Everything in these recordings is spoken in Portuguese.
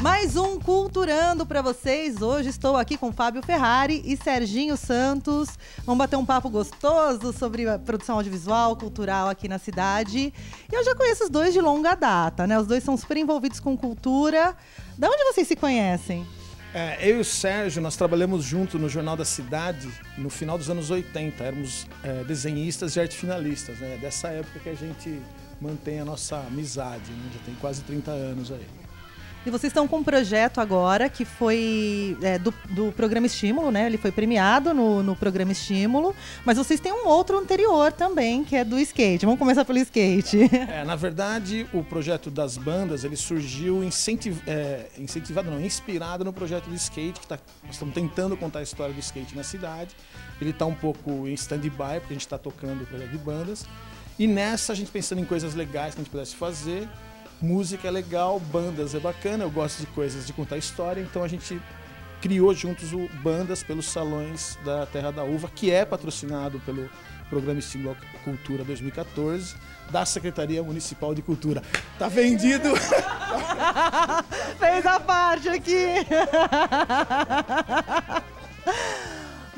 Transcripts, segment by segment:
Mais um Culturando para vocês. Hoje estou aqui com Fábio Ferrari e Serginho Santos. Vamos bater um papo gostoso sobre produção audiovisual, cultural aqui na cidade. E eu já conheço os dois de longa data, né? Os dois são super envolvidos com cultura. Da onde vocês se conhecem? É, eu e o Sérgio, nós trabalhamos junto no Jornal da Cidade no final dos anos 80. Éramos é, desenhistas e arte finalistas. Né? Dessa época que a gente mantém a nossa amizade. Né? Já tem quase 30 anos aí. E vocês estão com um projeto agora que foi é, do, do programa Estímulo, né? Ele foi premiado no, no programa Estímulo, mas vocês têm um outro anterior também, que é do skate. Vamos começar pelo skate. É, na verdade, o projeto das bandas ele surgiu incentiv é, incentivado, não, inspirado no projeto do skate, que tá, nós estamos tentando contar a história do skate na cidade. Ele está um pouco em stand-by, porque a gente está tocando o projeto de bandas. E nessa, a gente pensando em coisas legais que a gente pudesse fazer, música é legal, bandas é bacana, eu gosto de coisas de contar história, então a gente criou juntos o Bandas pelos Salões da Terra da Uva, que é patrocinado pelo Programa Estímulo Cultura 2014 da Secretaria Municipal de Cultura. Tá vendido! Fez a parte aqui!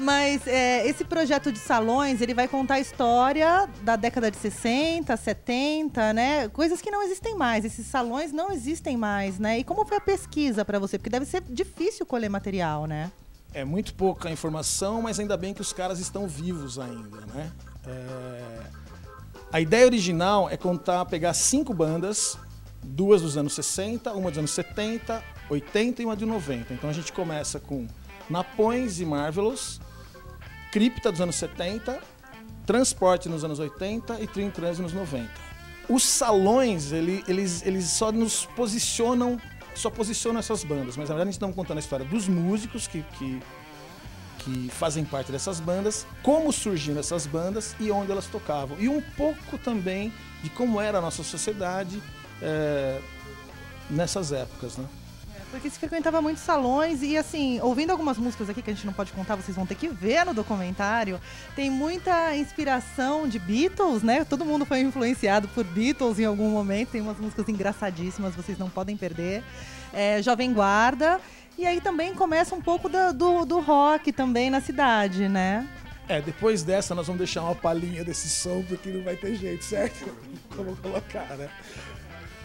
Mas é, esse projeto de salões, ele vai contar a história da década de 60, 70, né? Coisas que não existem mais. Esses salões não existem mais, né? E como foi a pesquisa para você? Porque deve ser difícil colher material, né? É muito pouca informação, mas ainda bem que os caras estão vivos ainda, né? É... A ideia original é contar, pegar cinco bandas, duas dos anos 60, uma dos anos 70, 80 e uma de 90. Então a gente começa com Napões e Marvelous, Cripta dos anos 70, Transporte nos anos 80 e Trim Trans nos 90. Os salões, ele, eles, eles só nos posicionam, só posicionam essas bandas, mas na verdade a gente está contando a história dos músicos que, que, que fazem parte dessas bandas, como surgiram essas bandas e onde elas tocavam. E um pouco também de como era a nossa sociedade é, nessas épocas, né? Porque se frequentava muitos salões e, assim, ouvindo algumas músicas aqui que a gente não pode contar, vocês vão ter que ver no documentário. Tem muita inspiração de Beatles, né? Todo mundo foi influenciado por Beatles em algum momento. Tem umas músicas engraçadíssimas, vocês não podem perder. É, Jovem Guarda. E aí também começa um pouco do, do, do rock também na cidade, né? É, depois dessa nós vamos deixar uma palhinha desse som, porque não vai ter jeito, certo? Como colocar, né?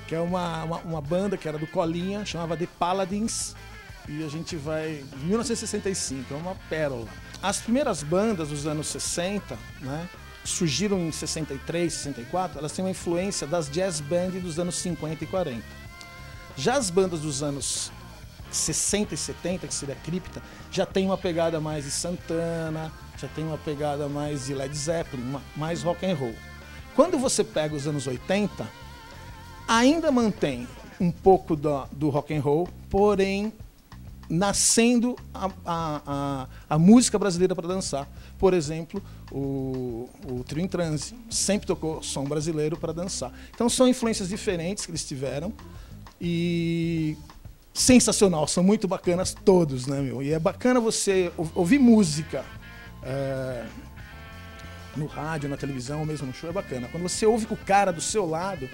Que é uma, uma, uma, banda que era do Colinha, chamava The Paladins, e a gente vai. 1965, é uma pérola. As primeiras bandas dos anos 60, né? Surgiram em 63, 64, elas têm uma influência das jazz bands dos anos 50 e 40. Já as bandas dos anos 60 e 70, que seria Cripta, já tem uma pegada mais de Santana, já tem uma pegada mais de Led Zeppelin, mais rock and roll. Quando você pega os anos 80, ainda mantém um pouco do, do rock and roll, porém nascendo a, a, a, a música brasileira para dançar. Por exemplo, o, o Trio em Transe sempre tocou som brasileiro para dançar. Então são influências diferentes que eles tiveram e sensacional, são muito bacanas todos, né, meu? E é bacana você ouvir música é, no rádio, na televisão, mesmo no show, é bacana. Quando você ouve com o cara do seu lado,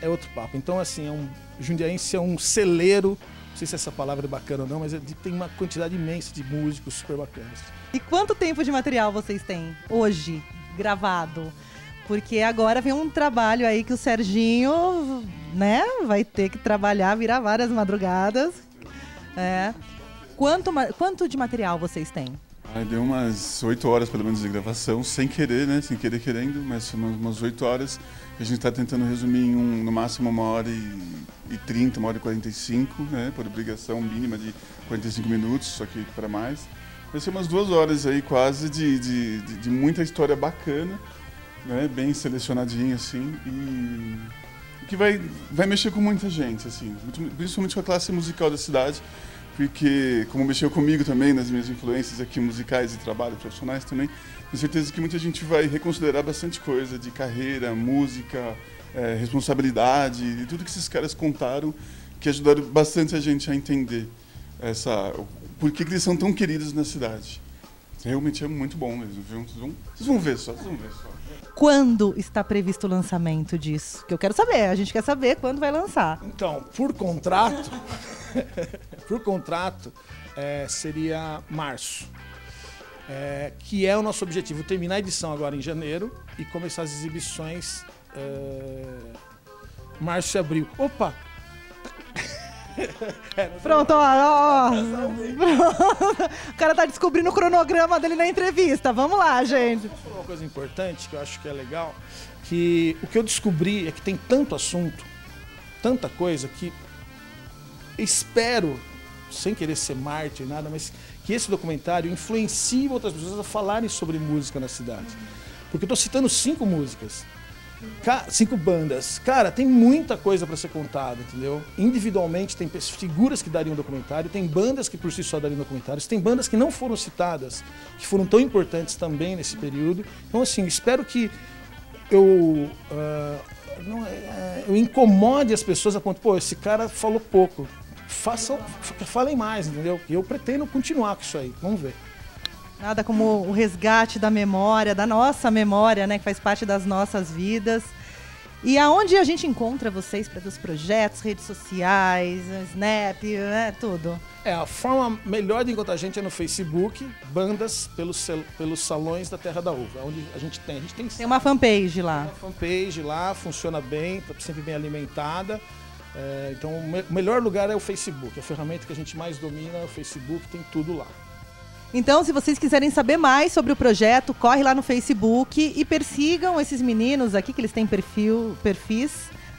é outro papo. Então, assim, é um, Jundiaense é um celeiro, não sei se essa palavra é bacana ou não, mas é tem uma quantidade imensa de músicos super bacanas. E quanto tempo de material vocês têm hoje, gravado? Porque agora vem um trabalho aí que o Serginho, né, vai ter que trabalhar, virar várias madrugadas. É. Quanto, quanto de material vocês têm? Deu umas 8 horas pelo menos de gravação, sem querer, né? Sem querer querendo, mas umas 8 horas. A gente está tentando resumir em um, no máximo uma hora e, e 30, uma hora e 45, né? Por obrigação mínima de 45 minutos, só que para mais. Vai ser umas duas horas aí quase de, de, de, de muita história bacana, né? Bem selecionadinha assim e que vai, vai mexer com muita gente, assim, principalmente com a classe musical da cidade porque como mexeu comigo também nas minhas influências aqui musicais e trabalho profissionais também, tenho certeza que muita gente vai reconsiderar bastante coisa de carreira, música, é, responsabilidade e tudo que esses caras contaram que ajudaram bastante a gente a entender essa por que, eles são tão queridos na cidade. Realmente é muito bom mesmo, viu? Vocês vão, vocês vão ver só, vocês vão ver só. Quando está previsto o lançamento disso? Que eu quero saber, a gente quer saber quando vai lançar. Então, por contrato, por contrato, é, seria março. É, que é o nosso objetivo, terminar a edição agora em janeiro e começar as exibições é, março e abril. Opa! Pronto, ó, ó. O cara tá descobrindo o cronograma dele na entrevista. Vamos lá, gente. Uma coisa importante que eu acho que é legal, que o que eu descobri é que tem tanto assunto, tanta coisa que espero, sem querer ser mártir nada, mas que esse documentário influencie outras pessoas a falarem sobre música na cidade. Porque eu estou citando cinco músicas. Ca- cinco bandas. Cara, tem muita coisa para ser contada, entendeu? Individualmente tem figuras que dariam documentário, tem bandas que por si só dariam documentários, tem bandas que não foram citadas, que foram tão importantes também nesse período. Então, assim, espero que eu, ah, não, é, eu incomode as pessoas a ponto, pô, esse cara falou pouco. Façam, falem mais, entendeu? Eu pretendo continuar com isso aí. Vamos ver. Nada como o resgate da memória, da nossa memória, né? Que faz parte das nossas vidas. E aonde a gente encontra vocês para os projetos, redes sociais, Snap, né? Tudo. É, a forma melhor de encontrar a gente é no Facebook, bandas pelos, pelos salões da Terra da Uva, onde a gente tem. A gente tem Tem uma fanpage lá. uma fanpage lá, funciona bem, tá sempre bem alimentada. É, então, o me- o melhor lugar é o Facebook. A ferramenta que a gente mais domina é o Facebook, tem tudo lá. Então, se vocês quiserem saber mais sobre o projeto, corre lá no Facebook e persigam esses meninos aqui, que eles têm perfil, perfis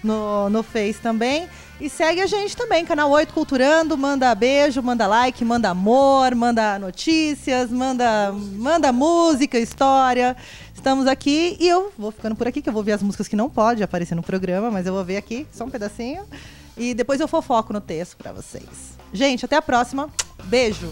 no, no Face também. E segue a gente também, canal 8 Culturando, manda beijo, manda like, manda amor, manda notícias, manda, manda música, história. Estamos aqui e eu vou ficando por aqui, que eu vou ver as músicas que não pode aparecer no programa, mas eu vou ver aqui, só um pedacinho. E depois eu fofoco no texto pra vocês. Gente, até a próxima. Beijo!